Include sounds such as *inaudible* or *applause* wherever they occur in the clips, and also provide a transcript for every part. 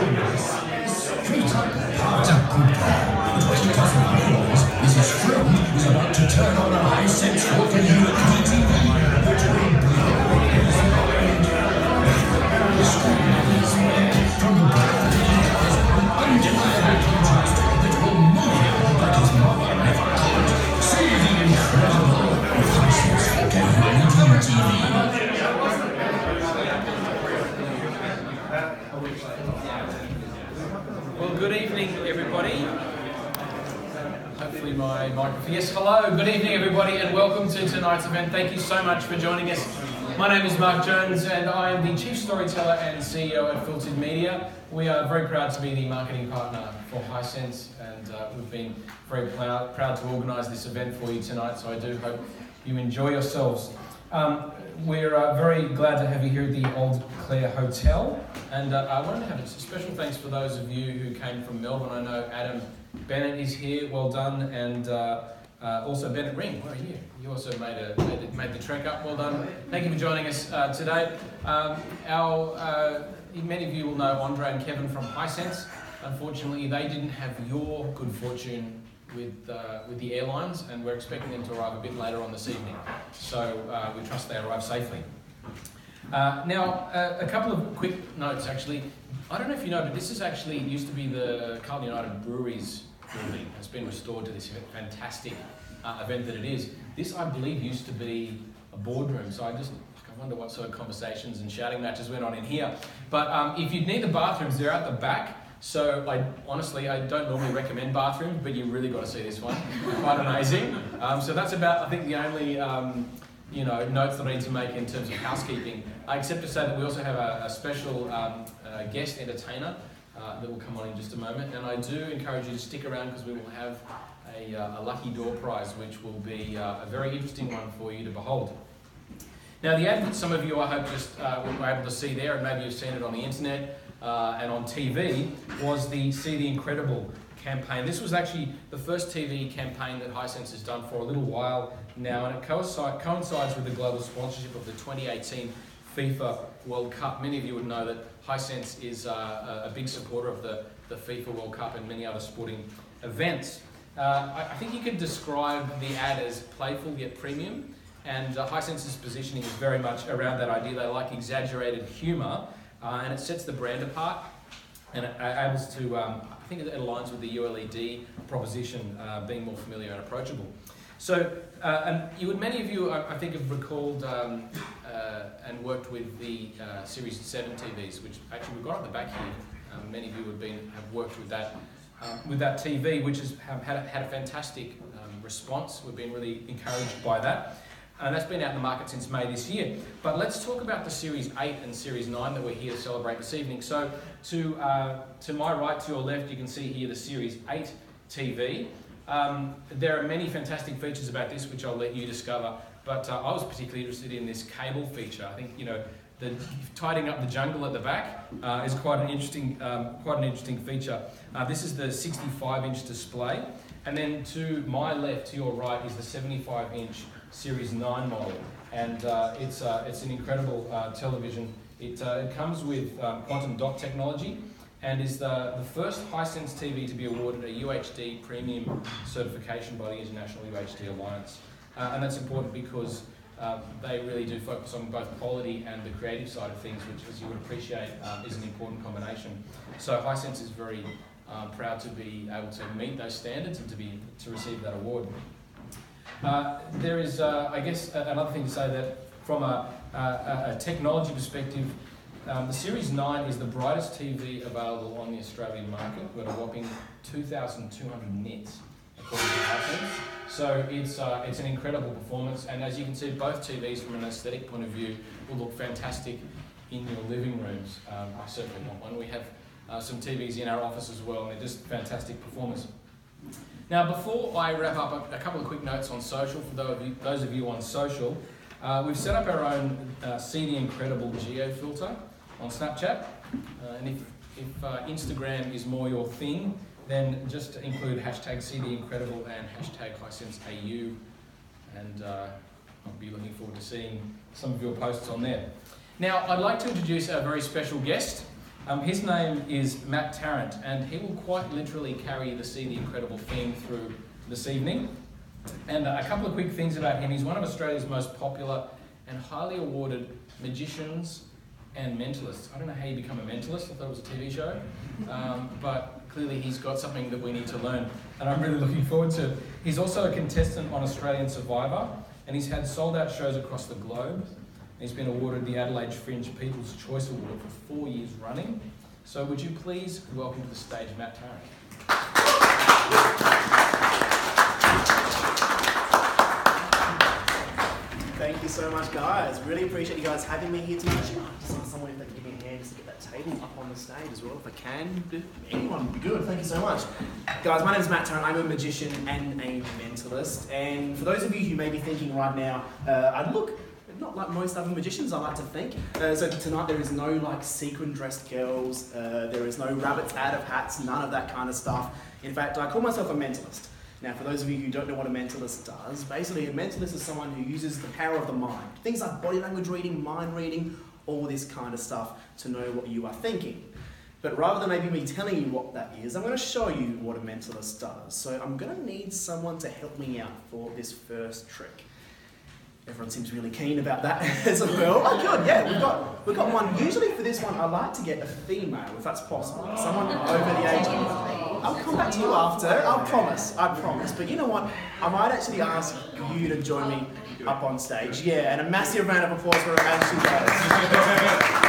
suyos. Well, good evening, everybody. Hopefully, my microphone. Yes, hello. Good evening, everybody, and welcome to tonight's event. Thank you so much for joining us. My name is Mark Jones, and I am the Chief Storyteller and CEO at Filtered Media. We are very proud to be the marketing partner for Hisense, and uh, we've been very proud, proud to organise this event for you tonight. So I do hope you enjoy yourselves. Um, we're uh, very glad to have you here at the Old Clare Hotel, and uh, I wanted to have a special thanks for those of you who came from Melbourne. I know Adam Bennett is here. Well done, and uh, uh, also Bennett Ring. Where are you? You also made a made, the- made the trek up. Well done. Thank you for joining us uh, today. Um, our uh, many of you will know Andre and Kevin from Hisense. Unfortunately, they didn't have your good fortune with uh, with the airlines, and we're expecting them to arrive a bit later on this evening. So uh, we trust they arrive safely. Uh, now, uh, a couple of quick notes actually. I don't know if you know, but this is actually used to be the Carlton United Breweries building. It's been restored to this fantastic uh, event that it is. This, I believe, used to be a boardroom. So I just I wonder what sort of conversations and shouting matches went on in here. But um, if you need the bathrooms, they're at the back. So I honestly, I don't normally recommend bathrooms, but you really got to see this one. *laughs* Quite amazing. Um, so that's about, I think, the only um, you know notes that I need to make in terms of housekeeping. Except to say that we also have a, a special um, uh, guest entertainer uh, that will come on in just a moment, and I do encourage you to stick around because we will have a, uh, a lucky door prize, which will be uh, a very interesting one for you to behold. Now, the ad that some of you, I hope, just uh, were able to see there, and maybe you've seen it on the internet uh, and on TV, was the See the Incredible campaign. This was actually the first TV campaign that Hisense has done for a little while now, and it coincide, coincides with the global sponsorship of the 2018 FIFA World Cup. Many of you would know that Hisense is uh, a big supporter of the, the FIFA World Cup and many other sporting events. Uh, I, I think you could describe the ad as playful yet premium. And uh, Hisense's positioning is very much around that idea. They like exaggerated humour, uh, and it sets the brand apart, and it able to. Um, I think it aligns with the ULED proposition, uh, being more familiar and approachable. So, uh, and you would many of you, I, think, have recalled um, uh, and worked with the uh, Series Seven TVs, which actually we've got at the back here. Um, many of you have been have worked with that. Um, with that TV, which has had, had a fantastic um, response. We've been really encouraged by that. And that's been out in the market since May this year. But let's talk about the Series 8 and Series 9 that we're here to celebrate this evening. So, to, uh, to my right, to your left, you can see here the Series 8 TV. Um, there are many fantastic features about this, which I'll let you discover. But uh, I was particularly interested in this cable feature. I think, you know, the tidying up the jungle at the back uh, is quite an interesting, um, quite an interesting feature. Uh, this is the 65-inch display, and then to my left, to your right, is the 75-inch Series 9 model, and uh, it's uh, it's an incredible uh, television. It, uh, it comes with um, quantum dot technology, and is the, the first Hisense TV to be awarded a UHD premium certification by the International UHD Alliance, uh, and that's important because um, they really do focus on both quality and the creative side of things, which, as you would appreciate, um, is an important combination. So Hisense is very proud to be able to meet those standards and to be to receive that award. Uh, there is, uh, I guess, another thing to say that from a, a, a technology perspective, um, the Series 9 is the brightest TV available on the Australian market. We've got a whopping 2,200 nits, according to. So it's, uh, it's an incredible performance, and as you can see, both TVs from an aesthetic point of view will look fantastic in your living rooms. Um, I certainly want one. We have uh, some TVs in our office as well, and they're just fantastic performers. Now, before I wrap up, a, couple of quick notes on social for those of you, on social. Uh, we've set up our own uh, the Incredible geo filter on Snapchat, uh, and if, if uh, Instagram is more your thing, then just include hashtag the Incredible and hashtag HisenseAU, and uh, I'll be looking forward to seeing some of your posts on there. Now, I'd like to introduce our very special guest. Um, his name is Matt Tarrant, and he will quite literally carry the See the Incredible theme through this evening. And a couple of quick things about him. He's one of Australia's most popular and highly awarded magicians and mentalists. I don't know how you become a mentalist, I thought it was a TV show. Um, but clearly he's got something that we need to learn, and I'm really looking forward to. He's also a contestant on Australian Survivor, and he's had sold out shows across the globe. He's been awarded the Adelaide Fringe People's Choice Award for four years running. So would you please welcome to the stage Matt Tarrant. Thank you so much, guys. Really appreciate you guys having me here tonight. I just want someone if they can give me a hand just to get that table up on the stage as well, if I can. Anyone would be good. Thank you so much. Guys, my name is Matt Tarrant. I'm a magician and a mentalist. And for those of you who may be thinking right now, uh, I look not like most other magicians, I like to think. Uh, so tonight there is no like sequin dressed girls, uh, there is no rabbits out of hats, none of that kind of stuff. In fact, I call myself a mentalist. Now, for those of you who don't know what a mentalist does, basically a mentalist is someone who uses the power of the mind. Things like body language reading, mind reading, all this kind of stuff to know what you are thinking. But rather than maybe me telling you what that is, I'm going to show you what a mentalist does. So I'm going to need someone to help me out for this first trick. Everyone seems really keen about that *laughs* as well. Oh, good, yeah, we've got, we've got one. Usually for this one, I like to get a female, if that's possible. Someone over the age of... I'll come back to you after, I promise, I promise. But you know what? I might actually ask you to join me up on stage. Yeah, and a massive round of applause for her as. *laughs*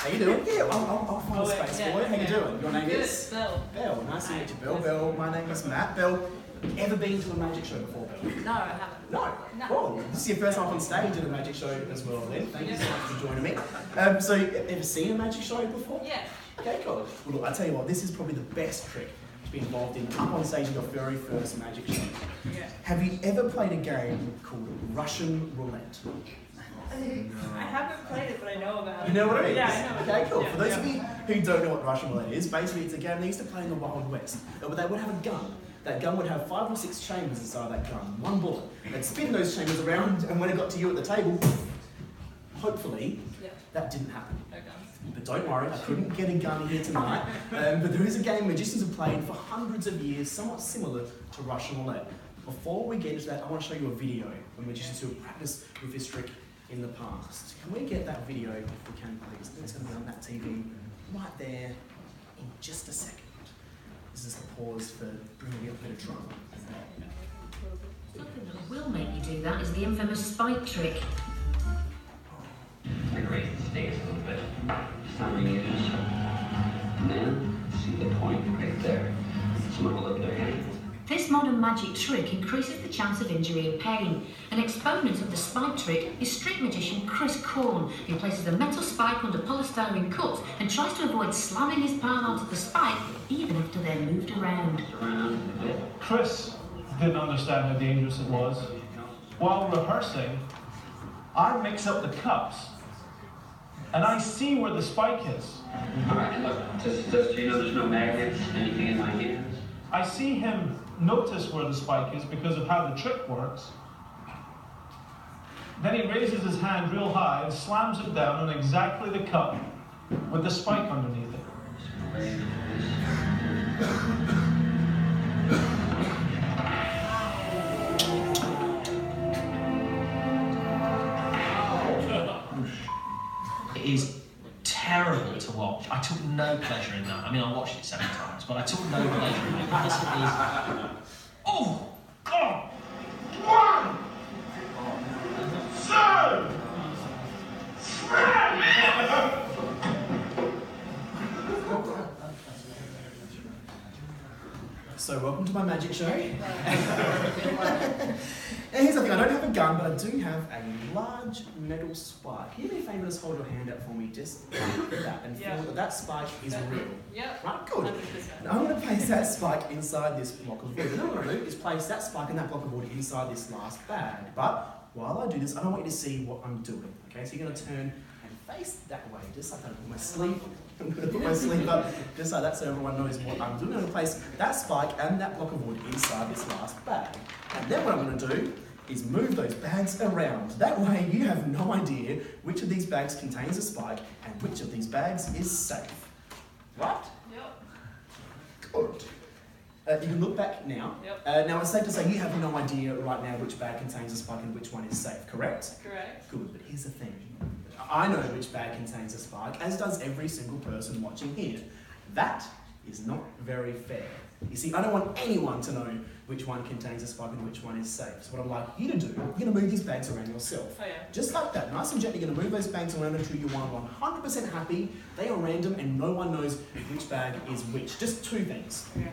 How you doing? Yeah, I'll, I'll, I'll find a space for you. How you doing? Your name is? Bill. Bill, nice to meet you, Bill. Bill, my name is Matt. Bill, ever been to a magic show before, Bill? No, I haven't. No. No. Cool. This is your first time up on stage at a magic show as well, then. Thank you so much for joining me. Um, so, you ever seen a magic show before? Yeah. Okay, cool. Well, look, I tell you what, this is probably the best trick to be involved in up on stage in your very first magic show. Yeah. Have you ever played a game called Russian Roulette? I haven't played it, but I know about it. You know what it is? Yeah, I know. Okay, cool. Yeah, For those yeah. of you who don't know what Russian roulette is, basically it's a game they used to play in the Wild West. But they would have a gun. That gun would have five or six chambers inside that gun, one bullet. They'd spin those chambers around, and when it got to you at the table, hopefully Yeah. that didn't happen. Okay. But don't worry, I couldn't get a gun here tonight. *laughs* Um, but there is a game magicians have played for hundreds of years, somewhat similar to Russian roulette. Before we get into that, I want to show you a video of magicians who have practiced with this trick in the past. Can we get that video if we can, please? It's going to be on that TV right there in just a second. This is the pause for bringing a bit of drama. Something that will make you do that is the infamous spike trick. I raise the stakes a little bit. Summing it. Now, see the magic trick increases the chance of injury and pain. An exponent of the spike trick is street magician Chris Korn, who places a metal spike under polystyrene cups and tries to avoid slamming his palm onto the spike even after they're moved around. Around a bit. Chris didn't understand how dangerous it was. While rehearsing, I mix up the cups and I see where the spike is. Alright, and look, just, just so you know, there's no magnets, anything in my hands. I see him notice where the spike is because of how the trick works. Then he raises his hand real high and slams it down on exactly the cup with the spike underneath it. It is terrible to watch. I took no pleasure in that. I mean, I watched it seven times, but I took no pleasure in it because it is. To my magic show. *laughs* and here's the thing I don't have a gun, but I do have a large metal spike. Can you be just hold your hand out for me, just like that, and Yeah. feel that that spike is real. Yep. Right, good. 100%. Now I'm going to place that spike inside this block of wood. And what I'm going to do is place that spike and that block of wood inside this last bag. But while I do this, I don't want you to see what I'm doing. Okay, so you're going to turn and face that way, just like that. Put my sleeve. I'm going to put my sleeve up just like that, so everyone knows what I'm doing. I'm going to place that spike and that block of wood inside this last bag. And then what I'm going to do is move those bags around. That way you have no idea which of these bags contains a spike and which of these bags is safe. Right? Yep. Good. Uh, you can look back now. Yep. Uh, now it's safe to say you have no idea right now which bag contains a spike and which one is safe, correct? Correct. Good, but here's the thing. I know which bag contains a spike, as does every single person watching here. That is not very fair. You see, I don't want anyone to know which one contains a spike and which one is safe. So what I'd like you to do, you're going to move these bags around yourself. Oh yeah. Just like that, nice and gently, you're going to move those bags around until you are 100% happy. They are random and no one knows which bag is which. Just two things. Okay.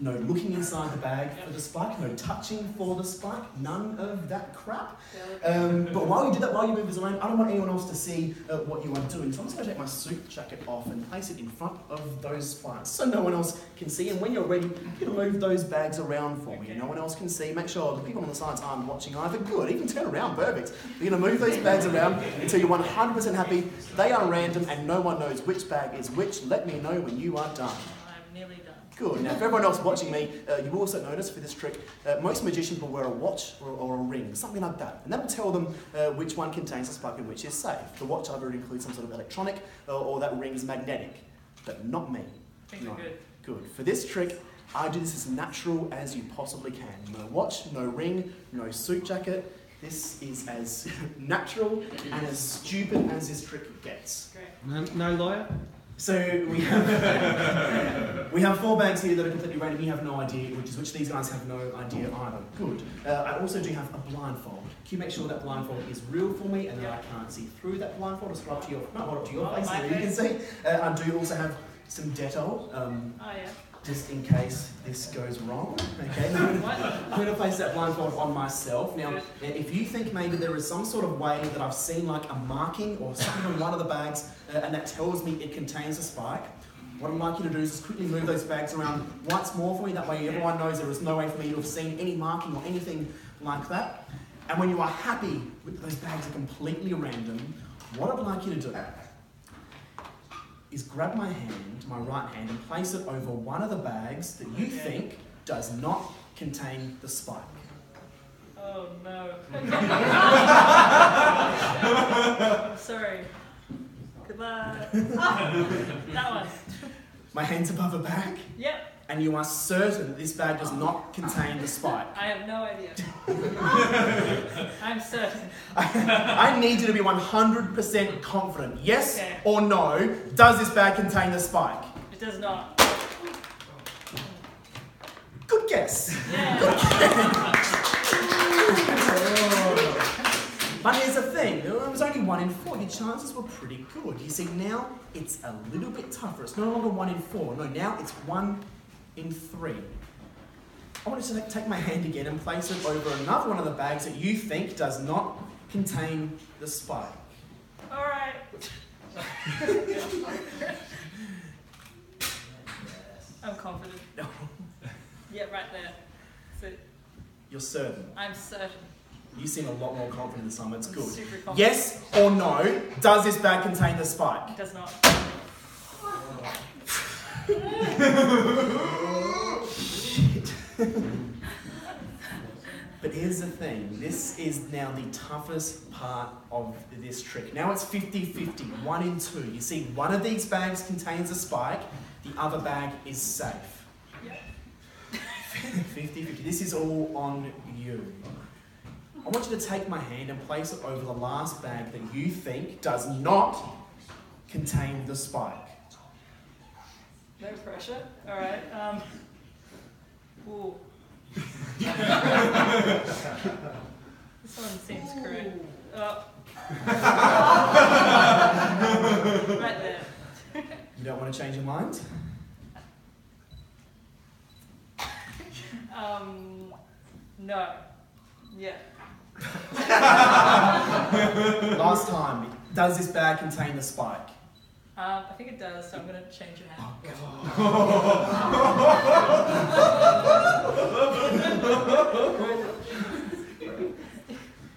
No looking inside the bag for the spike, no touching for the spike, none of that crap. Um, but while you do that, while you move this around, I don't want anyone else to see uh, what you are doing. So I'm just going to take my suit jacket off and place it in front of those spikes so no one else can see. And when you're ready, you can move those bags around for me. No one else can see. Make sure the people on the sides aren't watching either. Good, even turn around, perfect. You're going to move those bags around until you're 100% happy. They are random and no one knows which bag is which. Let me know when you are done. I'm nearly done. Good. Now, for everyone else watching me, uh, you will also notice for this trick, uh, most magicians will wear a watch or, or a ring, something like that. And that will tell them uh, which one contains a spike and which is safe. The watch either includes some sort of electronic or, or that ring is magnetic. But not me. Things No. are good. Good. For this trick, I do this as natural as you possibly can. No watch, no ring, no suit jacket. This is as *laughs* natural and as stupid as this trick gets. Great. No, no lawyer? So we have we have four bags here that are completely random. You have no idea which is which. These guys have no idea either. Good. Uh, I also do have a blindfold. Can you make sure that blindfold is real for me and that I can't see through that blindfold? Just hold up to your no, hold up to your Oh, face so you can see. Uh, I do also have some Dettol. Um, Oh yeah. Just in case this goes wrong. Okay, I'm going to place that blindfold on myself. Now, if you think maybe there is some sort of way that I've seen like a marking or something on one of the bags uh, and that tells me it contains a spike, what I'd like you to do is just quickly move those bags around once more for me. That way everyone knows there is no way for me to have seen any marking or anything like that. And when you are happy with those bags are completely random, what I'd like you to do is grab my hand, my right hand, and place it over one of the bags that you Okay. think does not contain the spike. Oh no. *laughs* Sorry. Goodbye. *laughs* that one. My hand's above a bag, Yep. And you are certain that this bag does not contain the spike. I have no idea. *laughs* I'm certain. I need you to be 100% confident. Yes Okay. or no, does this bag contain the spike? It does not. Good guess. Yeah. *laughs* But here's the thing, there was only one in four. Your chances were pretty good. You see, now it's a little bit tougher. It's no longer one in four. No, now it's one in three. I want you to take my hand again and place it over another one of the bags that you think does not contain the spike. All right. *laughs* I'm confident. No. Yeah, right there. So You're certain. I'm certain. You seem a lot more confident this time. It's I'm good. super confident. Yes or no, does this bag contain the spike? It does not. *laughs* But here's the thing this is now the toughest part of this trick. Now it's 50 50, one in two. You see, one of these bags contains a spike, the other bag is safe. Yep. 50 50. This is all on you. I want you to take my hand and place it over the last bag that you think does not contain the spike. No pressure. All right. Um. Ooh. this one seems correct. Oh. *laughs* right there. You don't want to change your mind? Um. No. Yeah. *laughs* Last time, does this bag contain the spike? Um. I think it does. So I'm gonna change your hand. *laughs* *laughs*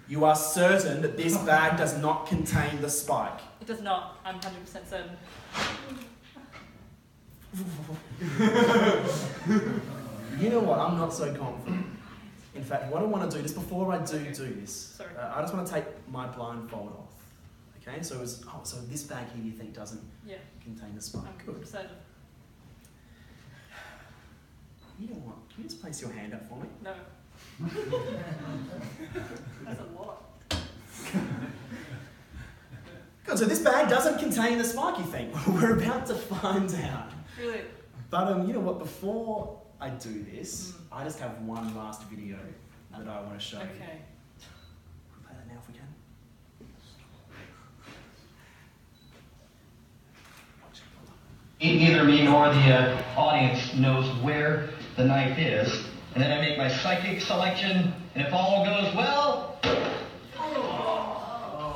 You are certain that this bag does not contain the spike. It does not. I'm 100% certain. *laughs* You know what? I'm not so confident. In fact, what I want to do, just before I do do this, Sorry. uh, I just want to take my blindfold off. Okay, so it's, oh, so this bag here you think doesn't Yeah, contain the spike? I'm Good. excited. You know what? Can you just place your hand up for me? No. *laughs* That's a lot. Good. So this bag doesn't contain the spike. thing. *laughs* We're about to find out. Really? But um, you know what? Before I do this, Mm. I just have one last video that I want to show you. Okay. Play that now if we can. Watch it, hold on. Neither me nor the uh, audience knows where the knife is. And then I make my psychic selection, and if all goes well.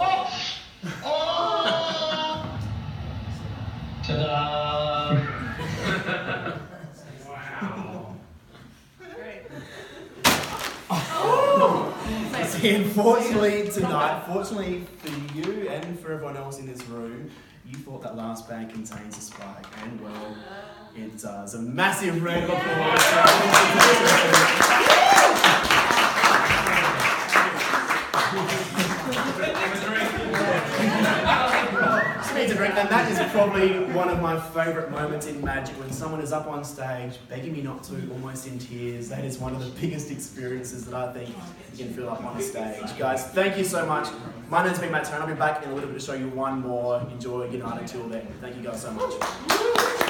Oops! Oh! Ta-da! Great. See, unfortunately tonight, fortunately for you and for everyone else in this room, you thought that last bag contains a spike, and well, it does. Uh, a massive round of applause. Just needs drink, and that is probably one of my favourite moments in magic when someone is up on stage begging me not to, almost in tears. That is one of the biggest experiences that I think you can feel up on a stage. Guys, thank you so much. My name's been Matt Tarrant. I'll be back in a little bit to show you one more. Enjoy United until then. Thank you guys so much.